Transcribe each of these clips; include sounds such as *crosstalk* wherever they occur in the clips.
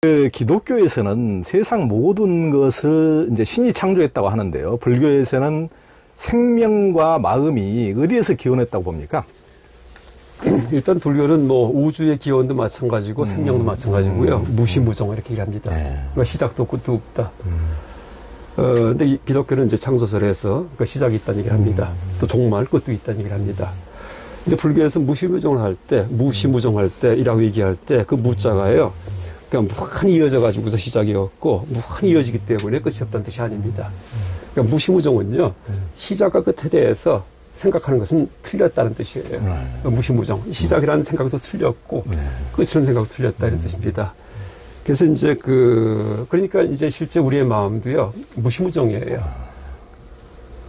그 기독교에서는 세상 모든 것을 이제 신이 창조했다고 하는데요. 불교에서는 생명과 마음이 어디에서 기원했다고 봅니까? *clears throat* 일단 불교는 뭐 우주의 기원도 마찬가지고 음. 생명도 마찬가지고요. 음. 무시무정 이렇게 얘기합니다. 네. 그러니까 시작도 끝도 없다. 음. 어, 근데 기독교는 이제 창조설에서 그러니까 시작이 있다는 얘기를 합니다. 음. 또 종말 끝도 있다는 얘기를 합니다. 이제 불교에서 무시무정을 할 때, 무시무정할 때 이라고 얘기할 때 그 무자가요. 그러니까 무한히 이어져 가지고서 시작이었고 무한히 이어지기 때문에 끝이 없다는 뜻이 아닙니다. 그러니까 무시무정은요 시작과 끝에 대해서 생각하는 것은 틀렸다는 뜻이에요. 네. 무시무정 시작이라는 생각도 틀렸고 네. 끝이라는 생각도 틀렸다 이런 뜻입니다. 그래서 이제 그 그러니까 이제 실제 우리의 마음도요 무시무정이에요.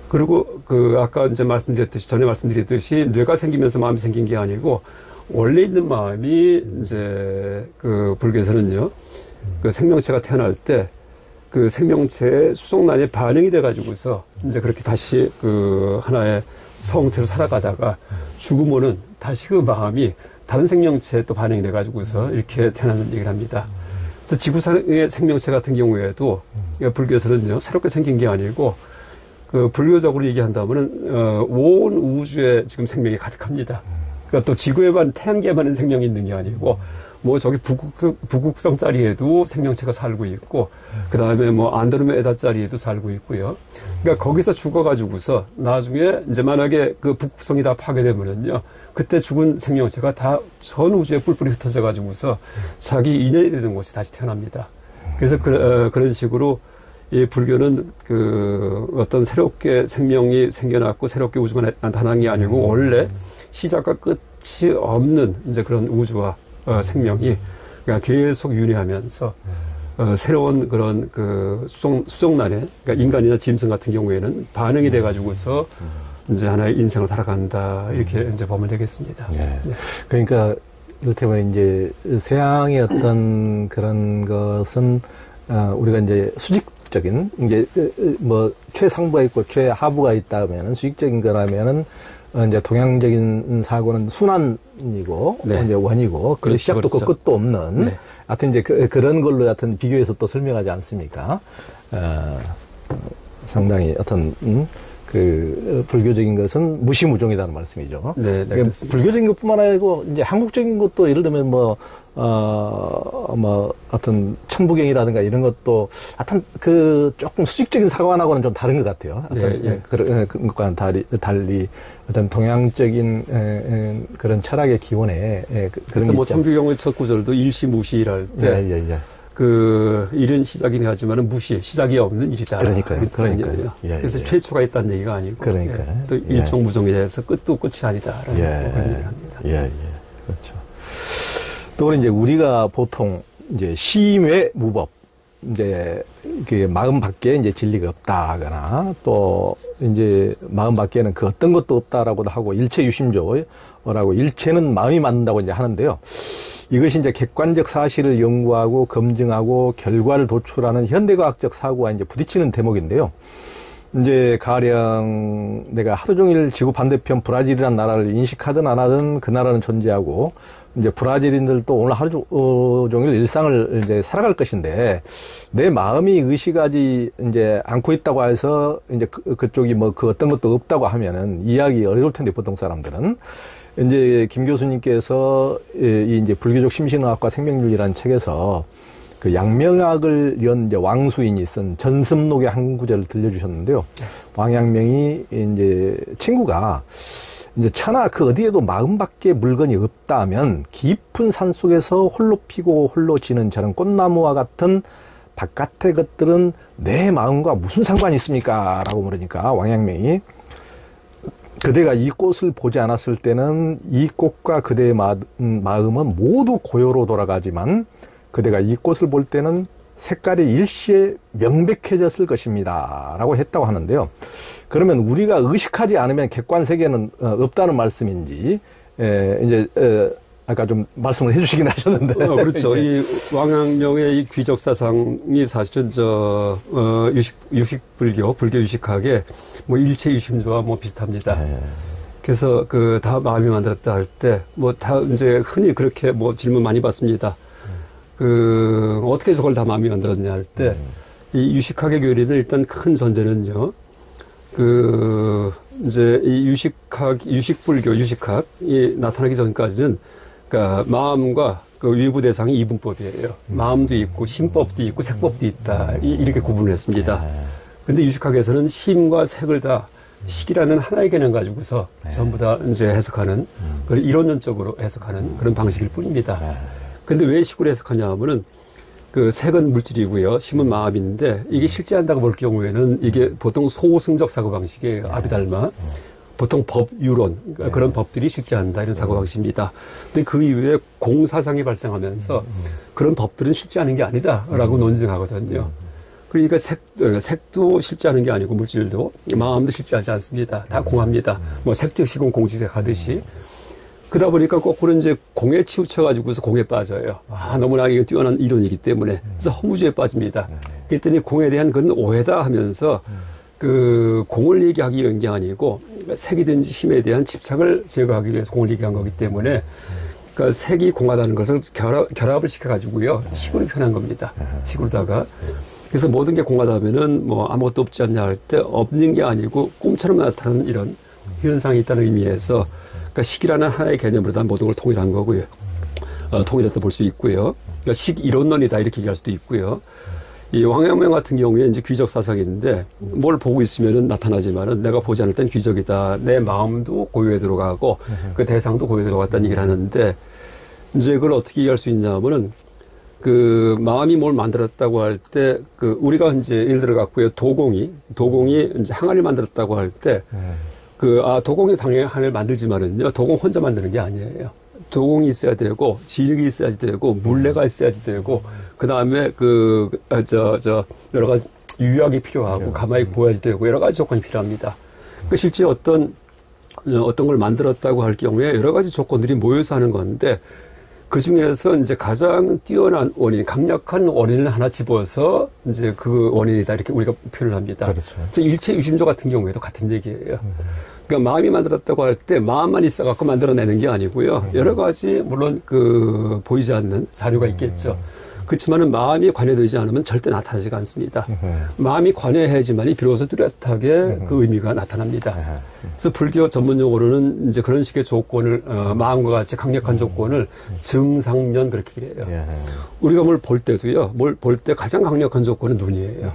그리고 그 아까 이제 말씀드렸듯이 전에 말씀드렸듯이 뇌가 생기면서 마음이 생긴 게 아니고 원래 있는 마음이 이제 그 불교에서는요, 그 생명체가 태어날 때 그 생명체의 수송란에 반응이 돼가지고서 이제 그렇게 다시 그 하나의 성체로 살아가다가 죽으면은 다시 그 마음이 다른 생명체에 또 반응이 돼가지고서 이렇게 태어나는 얘기를 합니다. 그래서 지구상의 생명체 같은 경우에도 불교에서는요, 새롭게 생긴 게 아니고 그 불교적으로 얘기한다면은 어, 온 우주에 지금 생명이 가득합니다. 그러니까 또 지구에만 태양계에만 생명이 있는 게 아니고 뭐 저기 북극성, 북극성 자리에도 생명체가 살고 있고 그 다음에 뭐 안드로메다 자리에도 살고 있고요. 그러니까 거기서 죽어가지고서 나중에 이제 만약에 그 북극성이 다 파괴되면은요. 그때 죽은 생명체가 다 전 우주에 뿔뿔이 흩어져 가지고서 자기 인연이 되는 곳에 다시 태어납니다. 그래서 그, 어, 그런 식으로 이 불교는 그 어떤 새롭게 생명이 생겨났고 새롭게 우주가 나타난 게 아니고 원래 시작과 끝이 없는 이제 그런 우주와 어, 생명이 그러니까 계속 윤회하면서 어, 새로운 그런 그 수송, 수송란에 그러니까 인간이나 짐승 같은 경우에는 반응이 돼가지고서 이제 하나의 인생을 살아간다 이렇게 이제 보면 되겠습니다. 네. 네. 그러니까 이를테면 이제 세상의 어떤 그런 것은 어, 우리가 이제 수직적인 이제 뭐 최상부가 있고 최하부가 있다면은 수직적인 거라면은 어, 이제 동양적인 사고는 순환이고 네. 이제 원이고 그 그렇죠, 시작도 그렇죠. 끝도 없는 네. 하여튼 이제 그, 런 걸로 하여튼 비교해서 또 설명하지 않습니까? 어, 상당히 어떤 음, 그 불교적인 것은 무시무종이라는 말씀이죠. 네, 네 그러니까 불교적인 것뿐만 아니고 이제 한국적인 것도 예를 들면 뭐 어, 뭐, 어떤, 천부경이라든가 이런 것도, 하여튼, 그, 조금 수직적인 사관하고는 좀 다른 것 같아요. 네, 예. 예. 그런 것과는 달리, 달리, 어떤 동양적인 에, 에, 그런 철학의 기원에 에, 그, 그런 뭐 천부경의 첫 구절도 일시무시랄 때. 예, 예, 예. 그 일은 시작이긴 하지만 무시 시작이 없는 일이다. 그러니까요. 그러니까요. 예, 그래서 예. 최초가 있다는 얘기가 아니고. 그러니까 예. 또 일종무종에 대해서 끝도 끝이 아니다라는 예. 얘기를 합니다. 예, 예. 그렇죠. 또 이제 우리가 보통 이제 시임의 무법 이제 그 마음 밖에 이제 진리가 없다거나 또 이제 마음 밖에는 그 어떤 것도 없다라고도 하고 일체 유심조라고 일체는 마음이 만든다고 이제 하는데요. 이것이 이제 객관적 사실을 연구하고 검증하고 결과를 도출하는 현대과학적 사고와 이제 부딪히는 대목인데요. 이제 가령 내가 하루 종일 지구 반대편 브라질이라는 나라를 인식하든 안 하든 그 나라는 존재하고 이제 브라질인들도 오늘 하루 어, 종일 일상을 이제 살아갈 것인데 내 마음이 의식하지 이제 않고 있다고 해서 이제 그, 그쪽이 뭐 그 어떤 것도 없다고 하면은 이해하기 어려울 텐데 보통 사람들은 이제 김 교수님께서 이 이제 불교적 심신의학과 생명률이라는 책에서 그 양명학을 연 이제 왕수인이 쓴 전습록의 한 구절을 들려주셨는데요. 왕양명이 이제 친구가 이제 천하 그 어디에도 마음밖에 물건이 없다면 깊은 산 속에서 홀로 피고 홀로 지는 저런 꽃나무와 같은 바깥의 것들은 내 마음과 무슨 상관이 있습니까? 라고 물으니까 왕양명이 그대가 이 꽃을 보지 않았을 때는 이 꽃과 그대의 음, 마음은 모두 고요로 돌아가지만 그대가 이 꽃을 볼 때는 색깔이 일시에 명백해졌을 것입니다. 라고 했다고 하는데요. 그러면 우리가 의식하지 않으면 객관 세계는 어, 없다는 말씀인지, 에, 이제, 에, 아까 좀 말씀을 해주시긴 *laughs* 하셨는데. 어, 그렇죠. 이 왕양령의 이 귀적 사상이 사실은 저, 어, 유식, 유식 불교, 불교 유식학의 뭐 일체 유심조와 뭐 비슷합니다. 네. 그래서 그 다 마음이 만들었다 할 때 뭐 다 이제 흔히 그렇게 뭐 질문 많이 받습니다. 그 어떻게 저걸 다 마음이 만들었냐 할 때이 유식학의 교리는 일단 큰 전제는요. 그 이제 이 유식학 유식불교 유식학이 나타나기 전까지는 그러니까 마음과 그 위부 대상이 이분법이에요. 음. 마음도 있고 심법도 있고 색법도 있다. 이, 이렇게 구분을 했습니다. 네. 근데 유식학에서는 심과 색을 다 식이라는 하나의 개념 가지고서 네. 전부 다 이제 해석하는 음. 그런 이론론적으로 해석하는 그런 방식일 뿐입니다. 네. 근데 왜 식으로 해석하냐 하면은 그 색은 물질이고요. 심은 마음인데 이게 실제한다고 볼 경우에는 이게 보통 소승적 사고 방식이에요. 네. 아비달마. 보통 법, 유론, 그러니까 네. 그런 법들이 실제한다 이런 사고 방식입니다. 근데 그 이후에 공사상이 발생하면서 음, 음. 그런 법들은 실제하는 게 아니다라고 음. 논증하거든요. 그러니까 색, 어, 색도 실제하는 게 아니고 물질도 마음도 실제하지 않습니다. 다 공합니다. 뭐 색즉 시공 공지색 하듯이. 그러다 보니까 거꾸로 이제 공에 치우쳐가지고서 공에 빠져요. 아, 너무나 이게 뛰어난 이론이기 때문에. 그래서 허무주에 빠집니다. 그랬더니 공에 대한 그건 오해다 하면서 그 공을 얘기하기 위한 게 아니고 색이든지 힘에 대한 집착을 제거하기 위해서 공을 얘기한 거기 때문에 그 색이 공하다는 것을 결합, 결합을 시켜가지고요. 식으로 표현한 겁니다. 식으로다가. 그래서 모든 게 공하다면은 뭐 아무것도 없지 않냐 할 때 없는 게 아니고 꿈처럼 나타나는 이런 현상이 있다는 의미에서 그러니까 식이라는 하나의 개념으로 다 모든 걸 통일한 거고요. 어, 통일했다 볼수 있고요. 그러니까 식 이론론이다 이렇게 얘기할 수도 있고요. 이 왕阳명 같은 경우에 이제 귀적 사상인데 뭘 보고 있으면은 나타나지만은 내가 보지 않을 땐 귀적이다. 내 마음도 고요에 들어가고 그 대상도 고요에 들어갔다는 얘기를 하는데 이제 그걸 어떻게 이해할 수 있냐면은 그 마음이 뭘 만들었다고 할 때 그 우리가 이제 예를 들어 갖고요 도공이 도공이 이제 항아리 만들었다고 할 때 그아 도공이 당연히 항아리를 만들지만은요 도공 혼자 만드는 게 아니에요. 도공이 있어야 되고 진흙이 있어야지 되고 물레가 있어야지 되고 그 다음에 그 저저 저 여러 가지 유약이 필요하고 네. 가만히 보여야지 되고 여러 가지 조건이 필요합니다. 그 실제 어떤 어떤 걸 만들었다고 할 경우에 여러 가지 조건들이 모여서 하는 건데 그 중에서 이제 가장 뛰어난 원인, 강력한 원인을 하나 집어서 이제 그 원인이다 이렇게 우리가 표현을 합니다. 그렇죠. 그래서 일체 유심조 같은 경우에도 같은 얘기예요. 음. 그러니까 마음이 만들었다고 할 때 마음만 있어 갖고 만들어내는 게 아니고요. 여러 가지 물론 그 보이지 않는 자료가 있겠죠. 그렇지만은 마음이 관여되지 않으면 절대 나타나지가 않습니다. 마음이 관여해야지만이 비로소 뚜렷하게 그 의미가 나타납니다. 그래서 불교 전문 용어로는 이제 그런 식의 조건을 어, 마음과 같이 강력한 조건을 증상연 그렇게 얘기해요. 예. 우리가 뭘 볼 때도요. 뭘 볼 때 가장 강력한 조건은 눈이에요.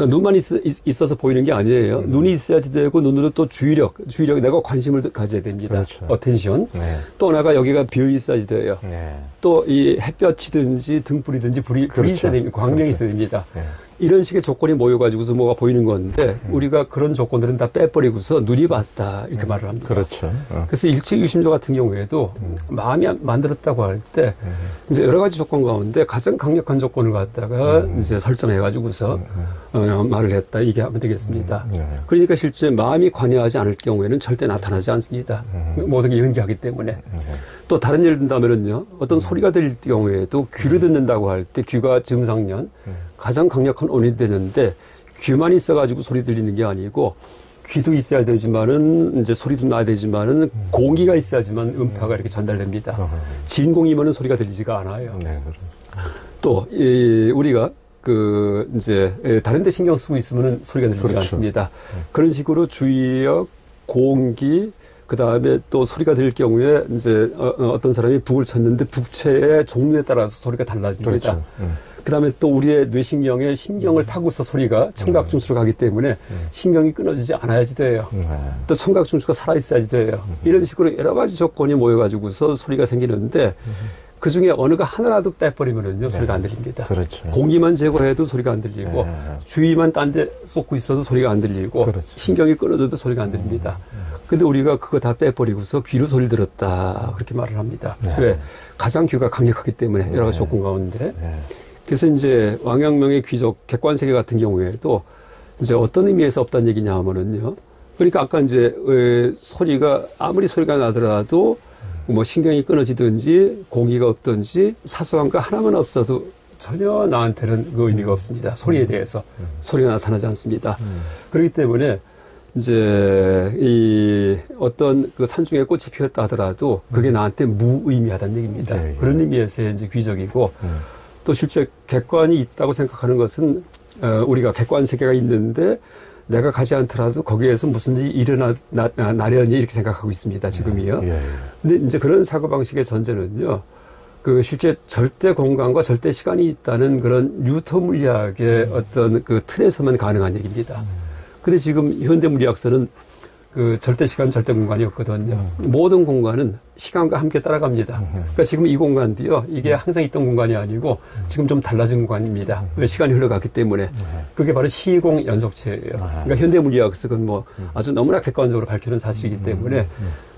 그러니까 눈만 있, 어서 보이는 게 아니에요. 음. 눈이 있어야지 되고 눈으로 또 주의력, 주의력 내가 관심을 가져야 됩니다. 그렇죠. attention. 네. 또 하나가 여기가 비어 있어야지 돼요. 네. 또이 햇볕이든지 등불이든지 불이, 불이 그렇죠. 있어야 됩니다. 광명이 그렇죠. 있어야 됩니다. 네. 이런 식의 조건이 모여가지고서 뭐가 보이는 건데 음. 우리가 그런 조건들은 다 빼버리고서 눈이 봤다 이렇게 음. 말을 합니다. 그렇죠. 어. 그래서 일체유심조 같은 경우에도 음. 마음이 만들었다고 할때 음. 이제 여러 가지 조건 가운데 가장 강력한 조건을 갖다가 음. 이제 설정해가지고서 음, 어, 말을 했다 이게 하면 되겠습니다. 네. 그러니까 실제 마음이 관여하지 않을 경우에는 절대 나타나지 않습니다. 모든 게 연기하기 때문에. 네. 또 다른 예를 든다면은요 어떤 소리가 들릴 경우에도 귀를 듣는다고 할 때 귀가 증상년 가장 강력한 원인이 되는데 귀만 있어가지고 소리 들리는 게 아니고 귀도 있어야 되지만은 이제 소리도 나야 되지만은 음. 공기가 있어야지만 음파가 이렇게 전달됩니다. 진공이면은 소리가 들리지가 않아요. 네, 또 이, 우리가 그 이제 다른 데 신경 쓰고 있으면은 소리가 들리지 그렇죠. 않습니다. 네. 그런 식으로 주의력, 공기, 그 다음에 또 소리가 들릴 경우에 이제 어, 어떤 사람이 북을 쳤는데 북체의 종류에 따라서 소리가 달라집니다. 그렇죠. 음. 그다음에 또 우리의 뇌신경에 신경을 타고서 소리가 청각 중추로 가기 때문에 신경이 끊어지지 않아야지 돼요. 또 청각 중추가 살아 있어야지 돼요. 이런 식으로 여러 가지 조건이 모여 가지고서 소리가 생기는데 그 중에 어느가 하나라도 빼버리면은요 네. 소리가 안 들립니다. 그렇죠. 공기만 제거해도 소리가 안 들리고 네. 주위만 딴 데 쏟고 있어도 소리가 안 들리고 그렇죠. 신경이 끊어져도 소리가 안 들립니다. 근데 우리가 그거 다 빼버리고서 귀로 소리를 들었다 그렇게 말을 합니다. 네. 왜 가장 귀가 강력하기 때문에 여러 가지 네. 조건 가운데 네. 그래서 이제 왕阳명의 귀족 객관세계 같은 경우에도 이제 어떤 의미에서 없다는 얘기냐 하면은요. 그러니까 아까 이제 소리가 아무리 소리가 나더라도 뭐 신경이 끊어지든지 공기가 없든지 사소한 거 하나만 없어도 전혀 나한테는 그 의미가 없습니다. 소리에 대해서 소리가 나타나지 않습니다. 그렇기 때문에 이제 이 어떤 그 산중에 꽃이 피었다 하더라도 그게 나한테 무의미하다는 얘기입니다. 네, 예. 그런 의미에서 이제 귀적이고 음. 또 실제 객관이 있다고 생각하는 것은 어, 우리가 객관 세계가 있는데 내가 가지 않더라도 거기에서 무슨 일이 일어나 나, 나려니 이렇게 생각하고 있습니다. 지금이요. 예, 예. 근데 이제 그런 사고 방식의 전제는요. 그 실제 절대 공간과 절대 시간이 있다는 그런 뉴턴 물리학의 음. 어떤 그 틀에서만 가능한 얘기입니다. 음. 근데 지금 현대 물리학서는 그 절대 시간, 절대 공간이 없거든요. 음. 모든 공간은 시간과 함께 따라갑니다. 음. 그러니까 지금 이 공간도요, 이게 음. 항상 있던 공간이 아니고 음. 지금 좀 달라진 공간입니다. 음. 왜 시간이 흘러갔기 때문에. 네. 그게 바로 시공 연속체예요. 아. 그러니까 현대 물리학석은 뭐 아주 너무나 객관적으로 밝혀는 사실이기 때문에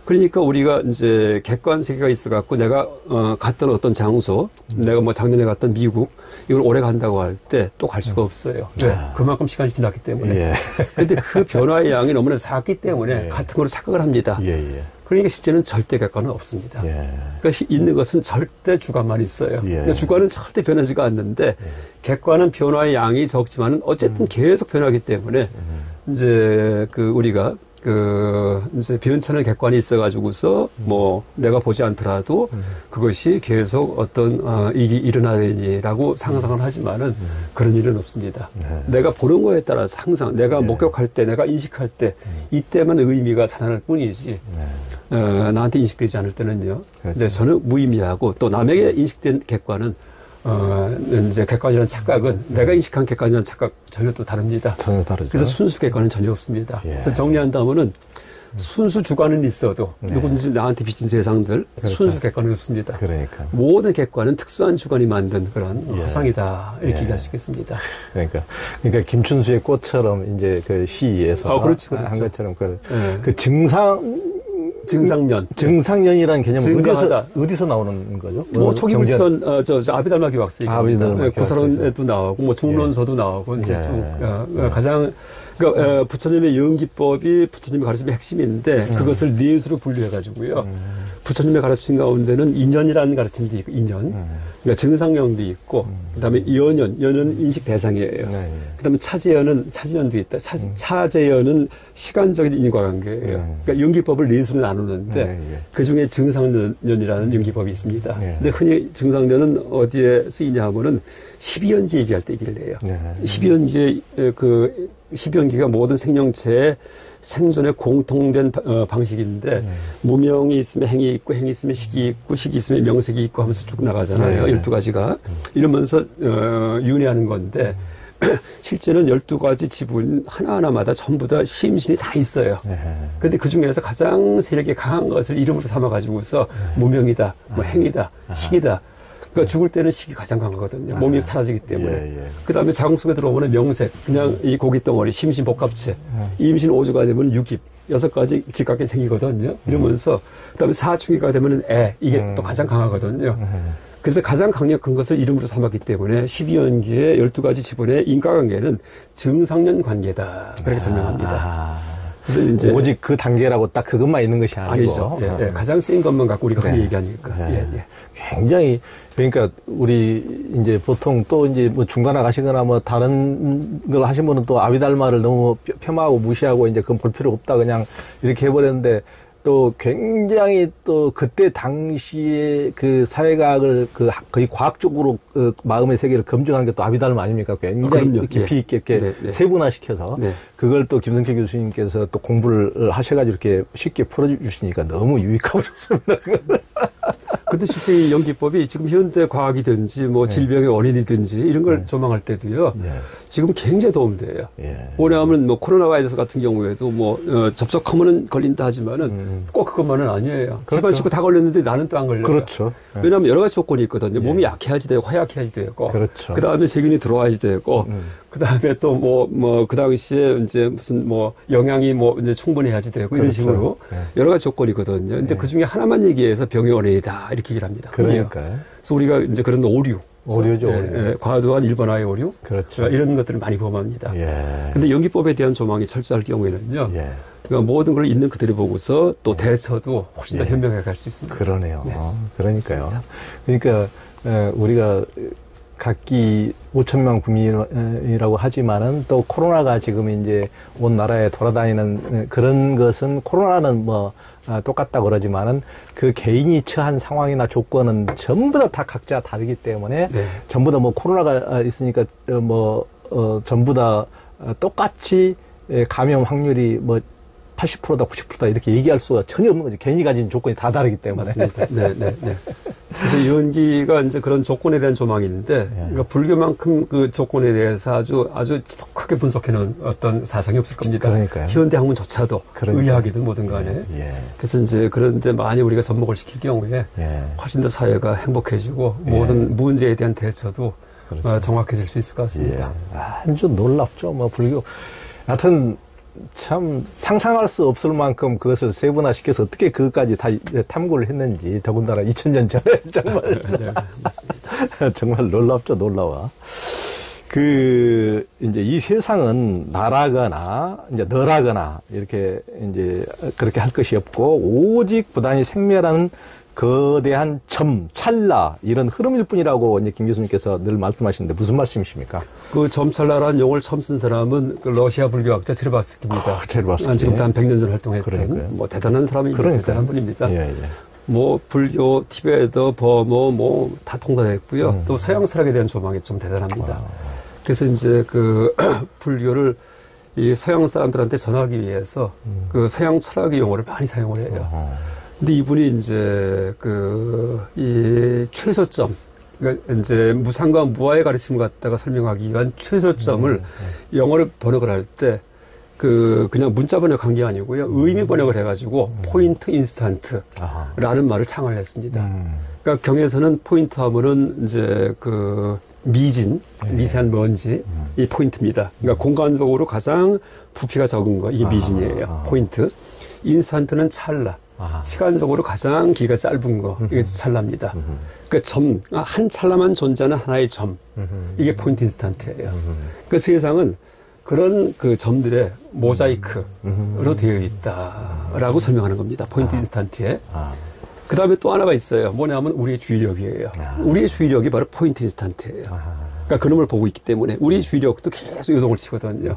그러니까 우리가 이제 객관 세계가 있어갖고 내가 어, 갔던 어떤 장소, 음. 내가 뭐 작년에 갔던 미국 이걸 오래 간다고 할 때 또 갈 수가 음. 없어요. 네. 네. 그만큼 시간이 지났기 때문에. 예. *laughs* 근데 그 변화의 양이 너무나 작기 때문에 예. 같은 걸로 착각을 합니다. 예, 예. 그러니까 실제는 절대 객관은 없습니다. 예. 그러니까 있는 것은 절대 주관만 있어요. 예. 그러니까 주관은 절대 변하지가 않는데 예. 객관은 변화의 양이 적지만은 어쨌든 음. 계속 변하기 때문에 음. 이제 그 우리가 그 이제 변천의 객관이 있어가지고서 뭐 내가 보지 않더라도 그것이 계속 어떤 어, 일이 일어나야지라고 상상을 하지만은 그런 일은 없습니다. 네. 내가 보는 거에 따라서 항상 내가 네. 목격할 때, 내가 인식할 때 이때만 의미가 살아날 뿐이지. 네. 어, 나한테 인식되지 않을 때는요. 그렇죠. 네, 저는 무의미하고 또 남에게 인식된 객관은 어, 이제 객관이라는 착각은 내가 인식한 객관이라는 착각 전혀 또 다릅니다. 전혀 다르죠. 그래서 순수 객관은 전혀 없습니다. 예. 그래서 정리한다면은 순수 주관은 있어도 네. 누구든지 나한테 비친 세상들 그렇죠. 순수 객관은 없습니다. 그러니까 모든 객관은 특수한 주관이 만든 그런 예. 화상이다 이렇게 예. 얘기할 수 있겠습니다. 그러니까 그러니까 김춘수의 꽃처럼 이제 그 시에서 아, 그렇죠, 그렇죠. 한 것처럼 그, 예. 그 증상 증상년. 증상년이라는 개념은 어디서, 어디서 나오는 거죠? 뭐 초기부천 어, 저, 저 아비달마 교학서 아비달마 구사론에도 나오고 뭐 중론서도 예. 나오고 이제 예. 좀 어, 어, 가장 그러니까 어, 부처님의 영기법이 부처님의 가르침의 핵심인데 음. 그것을 넷으로 분류해가지고요. 음. 부처님의 가르침 가운데는 인연이라는 가르침도 있고 인연. 음. 그러니까 증상형도 있고 음. 그다음에 연연, 연은 인식 대상이에요. 네, 네. 그다음에 차재연은 차재연도 있다. 차, 음. 차재연은 시간적인 인과관계예요. 네. 그러니까 연기법을 넷으로 나누는데 네, 네. 그 중에 증상연이라는 연기법이 있습니다. 네. 근데 흔히 증상연은 어디에 쓰이냐 하면은 12연기 얘기할 때 얘기를 해요. 네. 12연기의 그 12연기가 모든 생명체의 생존의 공통된 어, 방식인데 네. 무명이 있으면 행이 있고 행이 있으면 식이 있고 식이 있으면 명색이 있고 하면서 쭉 나가잖아요. 네. 12가지가. 이러면서 어, 윤회하는 건데 *clears throat* 실제는 12가지 지분 하나하나마다 전부 다 심신이 다 있어요. 그런데 그 중에서 가장 세력이 강한 것을 이름으로 삼아가지고서 무명이다, 뭐 행이다, 식이다, 그러니까 죽을 때는 식이 가장 강하거든요. 몸이 아, 사라지기 때문에. 예, 예. 그 다음에 자궁 속에 들어오면 명색, 그냥 이 고기 덩어리, 심신 복합체, 음. 임신 5주가 되면 육입, 여섯 가지 직각이 생기거든요. 이러면서, 그 다음에 사춘기가 되면 애, 이게 음. 또 가장 강하거든요. 음. 그래서 가장 강력한 것을 이름으로 삼았기 때문에 12연기의 12가지 지분의 인과관계는 증상년 관계다. 그렇게 아. 설명합니다. 아. 그래서 이제 오직 그 단계라고 딱 그것만 있는 것이 아니고 아니죠. 예, 예. 가장 센 것만 갖고 우리가 네. 얘기하니까. 네. 예, 예. 굉장히 그러니까 우리 이제 보통 또 이제 뭐 중간에 가시거나 뭐 다른 걸 하신 분은 또 아비달마를 너무 폄하하고 무시하고 이제 그건 볼 필요 없다 그냥 이렇게 해버렸는데 또 굉장히 또 그때 당시에 그 사회과학을 그 거의 과학적으로 그 마음의 세계를 검증한 게 또 아비달마 아닙니까? 굉장히 어, 깊이 있게 이렇게 네, 네. 세분화시켜서 네. 그걸 또 김성철 교수님께서 또 공부를 하셔가지고 이렇게 쉽게 풀어주시니까 너무 유익하고 좋습니다. *laughs* 근데 실제 이 연기법이 지금 현대 과학이든지 뭐 네. 질병의 원인이든지 이런 걸 네. 조망할 때도요. 네. 지금 굉장히 도움돼요. 예. 왜냐하면 뭐 코로나 바이러스 같은 경우에도 뭐 어, 접촉하면은 걸린다 하지만은 음. 꼭 그것만은 아니에요. 그렇죠. 집안 식구 다 걸렸는데 나는 또 안 걸려요. 그렇죠. 네. 왜냐하면 여러 가지 조건이 있거든요. 예. 몸이 약해야지 되고 허약해야지 되고. 그렇죠. 그 다음에 세균이 들어와야지 되고. 음. 그 다음에 또 뭐, 뭐, 그 당시에 이제 무슨 뭐 영양이 뭐 이제 충분해야지 되고 그렇죠. 이런 식으로 네. 여러 가지 조건이거든요. 근데 네. 그 중에 하나만 얘기해서 병의 원인이다. 이렇게 얘기를 합니다. 그러니까요. 그래서 우리가 이제 그런 오류. 오류죠. 예, 오류. 예, 과도한 일반화의 오류. 그렇죠. 이런 것들을 많이 범합니다. 예. 근데 연기법에 대한 조망이 철저할 경우에는요. 예. 그러니까 모든 걸 있는 그대로 보고서 또 예. 대처도 훨씬 더 예. 현명하게 갈 수 있습니다. 그러네요. 네. 그러니까요. 그렇습니다. 그러니까 우리가 각기 5천만 국민이라고 하지만은 또 코로나가 지금 이제 온 나라에 돌아다니는 그런 것은 코로나는 뭐 아, 똑같다 그러지만은 그 개인이 처한 상황이나 조건은 전부 다, 다 각자 다르기 때문에 네. 전부 다 뭐 코로나가 있으니까 어, 뭐 어, 전부 다 똑같이 감염 확률이 뭐 80%다, 90%다 이렇게 얘기할 수가 전혀 없는 거죠. 괜히 가진 조건이 다 다르기 때문에. 맞습니다. *laughs* 네, 네, 네. 그래서 연기가 이제 그런 조건에 대한 조망이 있는데, 네. 그러니까 불교만큼 그 조건에 대해서 아주 아주 크게 분석해놓은 어떤 사상이 없을 겁니다. 그러니까요. 현대 학문조차도 그러니까요. 의학이든 뭐든 간에. 예, 예. 그래서 이제 그런데 많이 우리가 접목을 시킬 경우에 예. 훨씬 더 사회가 행복해지고 예. 모든 문제에 대한 대처도 그렇죠. 어, 정확해질 수 있을 것 같습니다. 예. 아주 놀랍죠. 뭐 불교. 하여튼 참 상상할 수 없을 만큼 그것을 세분화시켜서 어떻게 그것까지 다 탐구를 했는지 더군다나 2000년 전에 *laughs* 정말 네, 맞습니다. *laughs* 정말 놀랍죠 놀라워. 그 이제 이 세상은 나라거나 이제 너라거나 이렇게 이제 그렇게 할 것이 없고 오직 부단히 생멸하는 거대한 점, 찰나 이런 흐름일 뿐이라고 이제 김 교수님께서 늘 말씀하시는데 무슨 말씀이십니까? 그 점찰나라는 용어를 처음 쓴 사람은 그 러시아 불교학자 제르바스키입니다. 아, 제르바스키. 지금부터 한 100년 전 활동했던 그러니까요. 뭐 대단한 사람이 대단한 분입니다. 예, 예. 뭐 불교, 티베트, 버머 뭐 다 통달했고요. 음. 또 서양 철학에 대한 조망이 좀 대단합니다. 아. 그래서 이제 그 *clears throat* 불교를 이 서양 사람들한테 전하기 위해서 음. 그 서양 철학의 용어를 많이 사용을 해요. 어. 근데 이분이 이제 그 이 최소점 그러니까 이제 무상과 무아의 가르침을 갖다가 설명하기 위한 최소점을 음, 네. 영어로 번역을 할 때 그 그냥 문자 번역한 게 아니고요 의미 번역을 해가지고 음. point instant라는 말을 창안을 했습니다. 음. 그러니까 경에서는 포인트 하면은 이제 그 미진, 네. 미세한 먼지 음. 이 point입니다. 그러니까 공간적으로 가장 부피가 적은 거 이게 미진이에요. 아. point. instant는 찰나. 아하. 시간적으로 가장 길이가 짧은 거 이게 찰나입니다. 그 점, 한 찰나만 존재하는 하나의 점 이게 point instant예요. 그 세상은 그런 그 점들의 모자이크로 되어 있다라고 설명하는 겁니다. 포인트 아. instant에. 아. 그 다음에 또 하나가 있어요. 뭐냐면 우리의 주의력이에요. 아. 우리의 주의력이 바로 point instant예요. 그러니까 그놈을 보고 있기 때문에 우리 주의력도 계속 요동을 치거든요.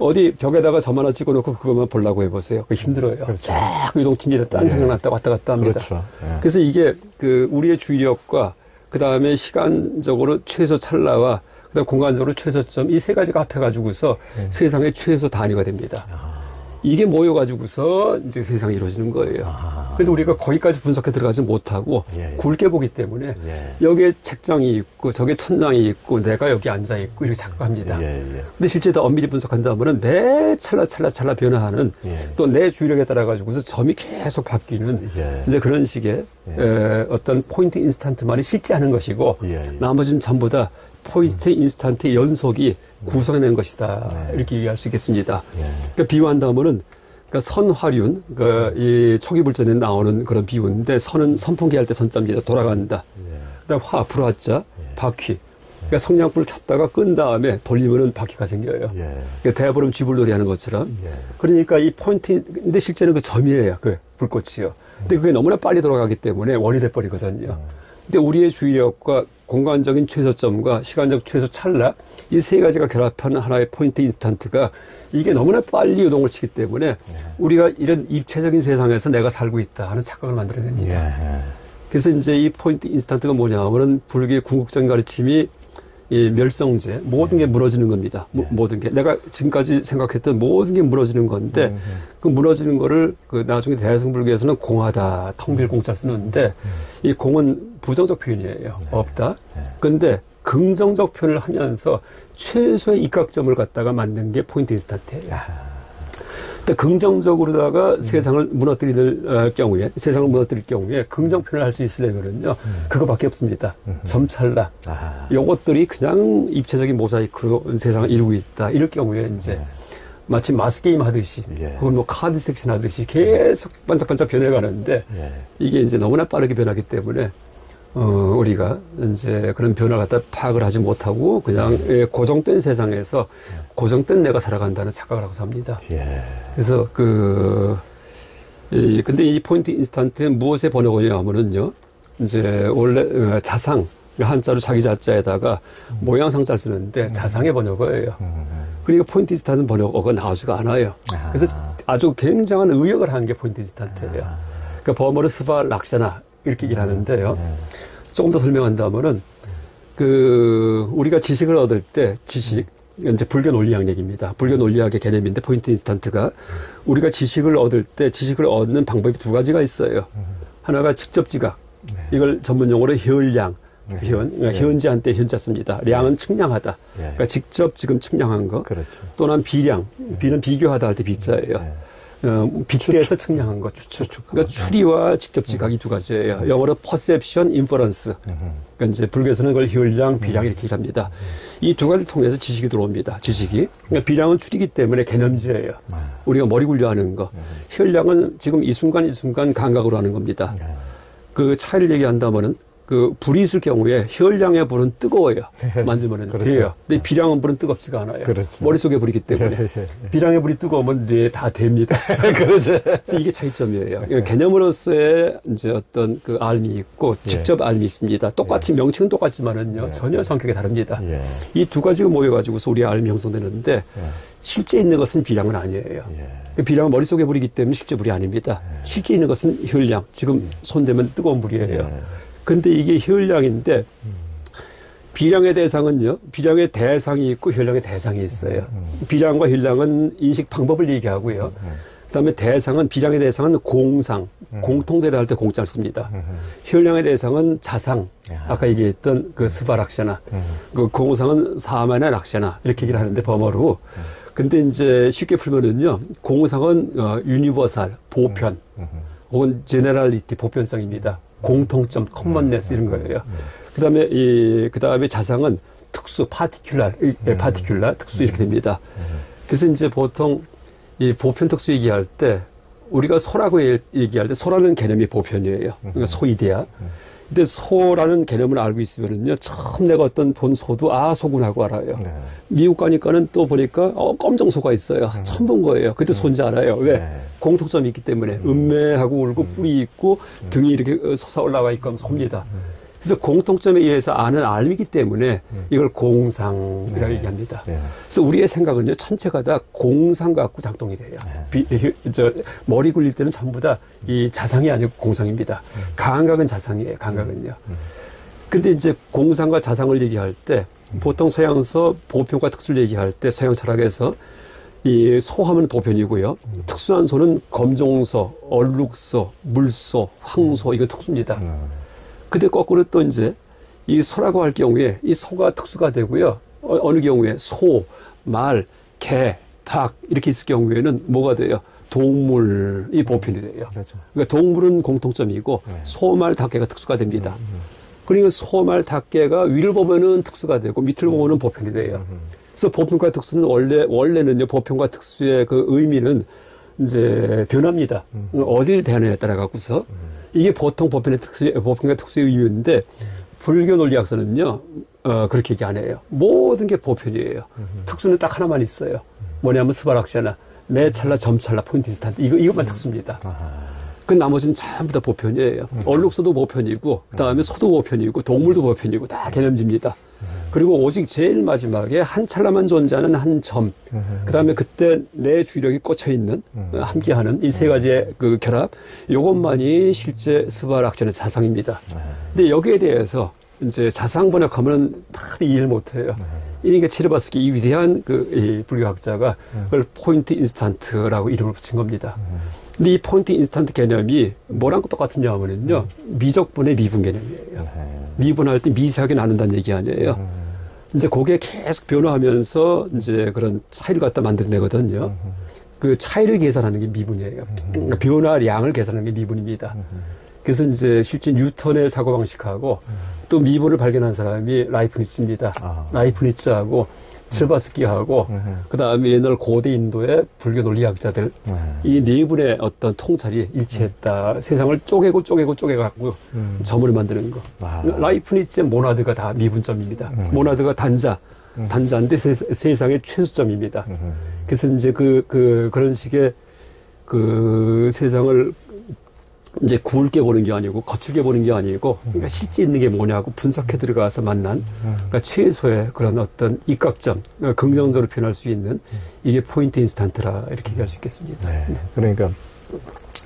어디 벽에다가 점 하나 찍어놓고 그것만 보려고 해보세요. 그 힘들어요. 그렇죠. 쫙 유동칩니다. 딴 네. 생각났다 왔다 갔다 합니다. 그렇죠. 네. 그래서 이게 그 우리의 주의력과 그 다음에 시간적으로 최소 찰나와 그다음 공간적으로 최소점 이 세 가지가 합해가지고서 네. 세상의 최소 단위가 됩니다. 아. 이게 모여가지고서 이제 세상이 이루어지는 거예요. 아. 그런데 우리가 거기까지 분석해 들어가지 못하고 예, 예. 굵게 보기 때문에 예. 여기에 책장이 있고 저게 천장이 있고 내가 여기 앉아 있고 이렇게 착각합니다. 예, 예. 근데 실제 더 엄밀히 분석한다면은 매 찰나 찰나 찰나 변화하는 예. 또내 주력에 따라 가지고서 점이 계속 바뀌는 이제 그런 식의 에, 어떤 point instant만이 실제 하는 것이고 나머지는 전부 다 point instant 연속이 구성해낸 것이다. 네. 이렇게 얘기할 수 있겠습니다. 네. 그러니까 비유한다면은 그러니까 선화륜, 그러니까 이 초기 불전에 나오는 그런 비유인데 선은 선풍기 할 때 선자입니다. 돌아간다. 네. 그다음 화, 불화자, 바퀴. 그러니까 성냥불 켰다가 끈 다음에 돌리면은 바퀴가 생겨요. 예. 그러니까 대보름 쥐불놀이 하는 것처럼. 예. 그러니까 이 포인트, 근데 실제는 그 점이에요. 그 불꽃이요. 근데 그게 너무나 빨리 돌아가기 때문에 원이 돼버리거든요. 음. 근데 우리의 주의력과 공간적인 최소점과 시간적 최소 찰나 이 세 가지가 결합한 하나의 point instant가 이게 너무나 빨리 요동을 치기 때문에 예. 우리가 이런 입체적인 세상에서 내가 살고 있다 하는 착각을 만들어냅니다. 예. 그래서 이제 이 point instant가 뭐냐 하면은 불교의 궁극적 가르침이 이 멸성제 모든 게 무너지는 겁니다. 네. 모든 게 내가 지금까지 생각했던 모든 게 무너지는 건데 음, 음. 그 무너지는 거를 그 나중에 대승불교에서는 공하다 텅빌 공자 쓰는데 음. 이 공은 부정적 표현이에요. 네. 없다. 네. 근데 긍정적 표현을 하면서 최소의 입각점을 갖다가 만든 게 포인트 인스턴트예요. 근데 긍정적으로다가 음. 세상을 무너뜨릴 어, 경우에 세상을 무너뜨릴 경우에 긍정 표현을 할 수 있으려면은요 음. 그거밖에 없습니다. 음. 점찰나 아. 요것들이 그냥 입체적인 모자이크로 세상을 이루고 있다. 이럴 경우에 이제 네. 마치 마스 게임 하듯이 예. 혹은 뭐 카드 섹션 하듯이 계속 반짝반짝 변해가는데 예. 이게 이제 너무나 빠르게 변하기 때문에 어, 우리가 이제 그런 변화를 갖다 파악을 하지 못하고 그냥 예, 고정된 세상에서 고정된 내가 살아간다는 착각을 하고 삽니다. 예. 그래서 그, 이, 근데 이 point instant 무엇에 번역하냐 하면은요, 이제 원래 어, 자상, 한자로 자기 자자에다가 모양 상자를 쓰는데 자상의 번역어예요. 그러니까 point instant 번역어가 나오지가 않아요. 그래서 아주 굉장한 의역을 하는 게 point instant예요. 그러니까 범어로 svalakshana 이렇게 얘기를 하는데요. 조금 더 설명한다면은 그 우리가 지식을 얻을 때 지식 이제 불교 논리학 얘기입니다. 불교 논리학의 개념인데 point instant가 우리가 지식을 얻을 때 지식을 얻는 방법이 두 가지가 있어요. 하나가 직접 지각. 이걸 전문 용어로 현량. 현, 그러니까 현재 할 때 현자 씁니다. 량은 측량하다. 그러니까 직접 지금 측량한 거. 그렇죠. 또는 비량. 비는 비교하다 할 때 비자예요. 어, 빗대에서 측량한 거, 추측. 그러니까 추리와 직접 지각 이 두 가지예요. 영어로 perception, inference. 그러니까 이제 불교에서는 그걸 혈량, 비량 이렇게 얘기합니다. 이 두 가지를 통해서 지식이 들어옵니다. 지식이. 그러니까 비량은 추리기 때문에 개념지예요. 우리가 머리 굴려 하는 거. 혈량은 지금 이 순간 이 순간 감각으로 하는 겁니다. 그 차이를 얘기한다면은 그 불이 있을 경우에 혈량의 불은 뜨거워요. 만지면은 그렇죠. 돼요. 근데 비량은 불은 뜨겁지가 않아요. 그렇죠. 머릿속에 불이기 때문에. 예, 예, 예. 비량의 불이 뜨거우면 뇌에 다 됩니다. *laughs* 그렇죠. 그래서 이게 차이점이에요. 개념으로서의 이제 어떤 그 알미 있고 직접 알미 있습니다. 똑같이 명칭은 똑같지만은요 전혀 성격이 다릅니다. 예. 이두 가지가 모여가지고서 우리 알미 형성되는데 예. 실제 있는 것은 비량은 아니에요. 예. 그 비량은 머릿속에 불이기 때문에 실제 불이 아닙니다. 실제 있는 것은 혈량. 지금 손대면 뜨거운 불이에요. 예. 근데 이게 현량인데 비량의 대상은요. 비량의 대상이 있고 현량의 대상이 있어요. 비량과 현량은 인식 방법을 얘기하고요. 그다음에 대상은 비량의 대상은 공상, 공통되다 할 때 공자를 씁니다. 현량의 대상은 자상, 아까 얘기했던 그 svalakshana, 그 공상은 samanyalakshana 이렇게 얘기를 하는데 범어로. 근데 이제 쉽게 풀면은요, 공상은 어, universal, 보편, 혹은 generality, 보편성입니다. 공통점, commonness 이런 거예요. 그 다음에 이 그 다음에 자상은 특수, particular, particular, 특수 이렇게 됩니다. 그래서 이제 보통 이 보편 특수 얘기할 때 우리가 소라고 얘- 얘기할 때 소라는 개념이 보편이에요. 그러니까 소 이데아야. 근데 소라는 개념을 알고 있으면은요, 처음 내가 어떤 본 소도 아 소구나고 알아요. 네. 미국 가니까는 또 보니까 어 검정 소가 있어요. 처음 본 거예요. 그때 소인지 알아요. 왜? 네. 공통점이 있기 때문에 음매하고 울고 뿔이 있고 등이 이렇게 어, 솟아 올라가 있고 하면 소입니다. 그래서 공통점에 의해서 아는 알미기 때문에 이걸 공상이라고 얘기합니다. 예. 그래서 우리의 생각은요 전체가 다 공상 갖고 작동이 돼요. 비, 이- 저 머리 굴릴 때는 전부 다 이 자상이 아니고 공상입니다. 감각은 자상이에요. 감각은요. 근데 이제 공상과 자상을 얘기할 때 보통 서양서 보편과 특수를 얘기할 때 서양 철학에서 이 소하면 보편이고요. 특수한 소는 검정소, 얼룩소, 물소, 황소 이건 특수입니다. 근데 거꾸로 또 이제 이 소라고 할 경우에 이 소가 특수가 되고요. 어, 느 경우에 소, 말, 개, 닭 이렇게 있을 경우에는 뭐가 돼요? 동물이 보편이 돼요. 그렇죠. 그러니까 동물은 공통점이고 소, 말, 닭개가 특수가 됩니다. 그러니까 소, 말, 닭개가 위를 보면은 특수가 되고 밑을 보면은 보편이 돼요. 그래서 보편과 특수는 원래 원래는요 보편과 특수의 그 의미는 이제 변합니다. 어딜 대하느냐에 따라 갖고서 이게 보통 보편의 특수 보편과 특수의 의미인데 불교 논리학서는요 어, 그렇게 얘기 안 해요. 모든 게 보편이에요. 특수는 딱 하나만 있어요. 뭐냐면 svalakshana 매 찰나 점 찰나 point instant 이거 이것만 특수입니다. 그 나머지는 전부 다 보편이에요. 얼룩소도 보편이고, 그 다음에 소도 보편이고, 동물도 보편이고, 다 개념입니다. 그리고 오직 제일 마지막에 한 찰나만 존재하는 한 점, 그 다음에 그때 내 주력이 꽂혀 있는, 어, 함께하는 이 세 가지의 그 결합, 요것만이 실제 svalakshana 자상입니다. 근데 여기에 대해서 이제 자상 번역하면 다 이해를 못해요. 그러니까 체르바츠키 이 위대한 그 이 불교학자가 그걸 point instant라고 이름을 붙인 겁니다. 근데 이 point instant 개념이 뭐랑 똑같으냐 하면은요 미적분의 미분 개념이에요. 미분할 때 미세하게 나눈다는 얘기 아니에요. 이제 그게 계속 변화하면서 이제 그런 차이를 갖다 만들어내거든요. 그 차이를 계산하는 게 미분이에요. 그러니까 변화량을 계산하는 게 미분입니다. 그래서 이제 실제 뉴턴의 사고방식하고 또 미분을 발견한 사람이 라이프니츠입니다. 아. 라이프니츠하고 칠바스키하고 그 다음에 옛날 고대 인도의 불교 논리학자들 이네 분의 어떤 통찰이 일치했다. 세상을 쪼개고 쪼개고 쪼개갖고 점을 만드는 거. 아. 라이프니츠의 모나드가 다 미분점입니다. 모나드가 단자, 단자인데 세, 세상의 최소점입니다. 그래서 이제 그, 그, 그런 식의 그 세상을 이제 굵게 보는 게 아니고 거칠게 보는 게 아니고 그러니까 실제 있는 게 뭐냐고 분석해 들어가서 만난 그러니까 최소의 그런 어떤 입각점 어, 긍정적으로 표현할 수 있는 이게 포인트 인스턴트라 이렇게 얘기할 수 있겠습니다. 네. 그러니까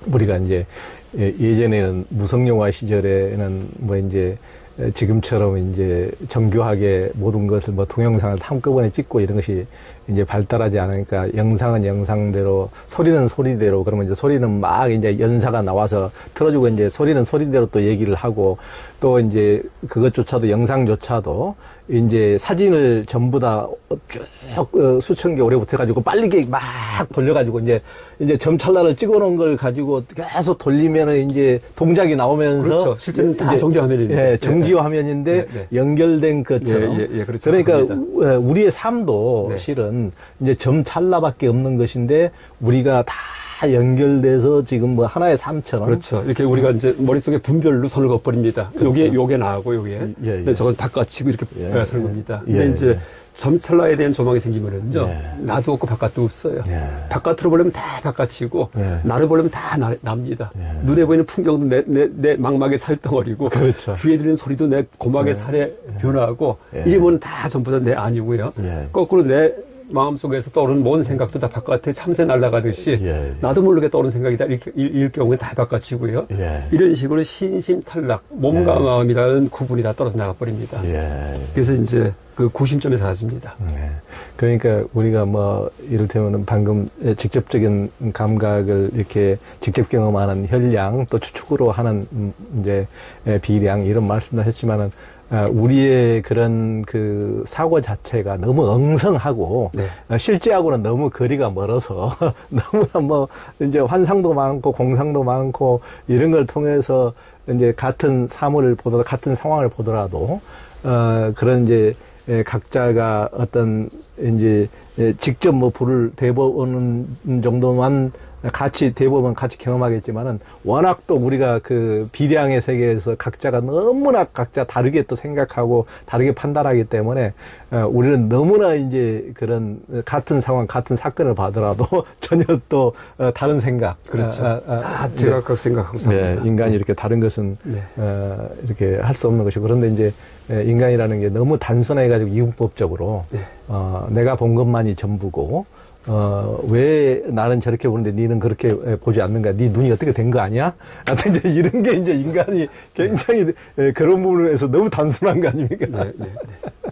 우리가 이제 예, 예전에는 무성 영화 시절에는 뭐 이제 지금처럼 이제 정교하게 모든 것을 뭐 동영상을 한꺼번에 찍고 이런 것이 이제 발달하지 않으니까 영상은 영상대로 소리는 소리대로 그러면 이제 소리는 막 이제 연사가 나와서 틀어주고 이제 소리는 소리대로 또 얘기를 하고 또 이제 그것조차도 영상조차도 이제 사진을 전부 다쭉 어, 수천 개 오래부터 가지고 빨리 막 돌려가지고 이제 이제 점찰나를 찍어놓은 걸 가지고 계속 돌리면은 이제 동작이 나오면서 그렇죠. 실제는 다 정지 화면인데. 예, 정지 화면인데 네, 네. 연결된 것처럼. 예, 예, 예, 그렇죠. 그러니까. 우- 예, 우리의 삶도 네. 실은 이제 점 찰나밖에 없는 것인데 우리가 다 연결돼서 지금 뭐 하나의 삶처럼. 그렇죠. 이렇게 우리가 이제 머릿속에 분별로 선을 그어버립니다. 요게, 요게 나하고 요게. 그렇죠. 예, 예. 근데 저건 바꿔치고 이렇게 예, 서는 예. 겁니다. 예, 근데 이제 예. 점찰나에 대한 조망이 생기면은요. 예. 나도 없고 바깥도 없어요. 예. 바깥으로 보려면 다 바깥이고 예. 나를 보려면 다 나, 납니다. 예. 눈에 보이는 풍경도 내, 내, 내 망막의 살덩어리고 그렇죠. 귀에 들리는 소리도 내 고막의 살에 변화하고 예. 이게 보면 다 전부 다 내 아니고요. 예. 거꾸로 내 마음속에서 떠오르는 모든 생각도 다 바깥에 참새 날아가듯이 예. 나도 모르게 떠오르는 생각이 다 일, 경우에 다 바깥이고요. 예. 이런 식으로 신심 탈락, 몸과 예. 마음이라는 구분이 다 떨어져 나가버립니다. 예. 그래서 이제 그 구심점에 사라집니다. 네. 그러니까 우리가 뭐 이를테면 방금 직접적인 감각을 이렇게 직접 경험하는 혈량 또 추측으로 하는 음, 이제 비량 이런 말씀도 했지만은 아, 우리의 그런 그 사고 자체가 너무 엉성하고 네. 어, 실제하고는 너무 거리가 멀어서 *laughs* 너무나 뭐 이제 환상도 많고 공상도 많고 이런 걸 통해서 이제 같은 사물을 보더라도 같은 상황을 보더라도 어 그런 이제 예, 각자가 어떤 이제 예, 직접 뭐 불을 대보는 정도만 같이 대부분 같이 경험하겠지만은 워낙 또 우리가 그 비량의 세계에서 각자가 너무나 각자 다르게 또 생각하고 다르게 판단하기 때문에 어, 우리는 너무나 이제 그런 같은 상황 같은 사건을 봐더라도 *laughs* 전혀 또 어, 다른 생각 그렇죠. 아, 아, 아, 다 제각각 생각하고 네, 삽니다. 인간이 이렇게 다른 것은 네. 어, 이렇게 할 수 없는 것이고 그런데 이제 에, 인간이라는 게 너무 단순해 가지고 이분법적으로 네. 어, 내가 본 것만이 전부고 어, 왜 나는 저렇게 보는데 니는 그렇게 에, 보지 않는가? 네 눈이 어떻게 된 거 아니야? *laughs* 하여튼 이제 이런 게 이제 인간이 굉장히 에, 그런 부분에서 너무 단순한 거 아닙니까? 네, 네, 네.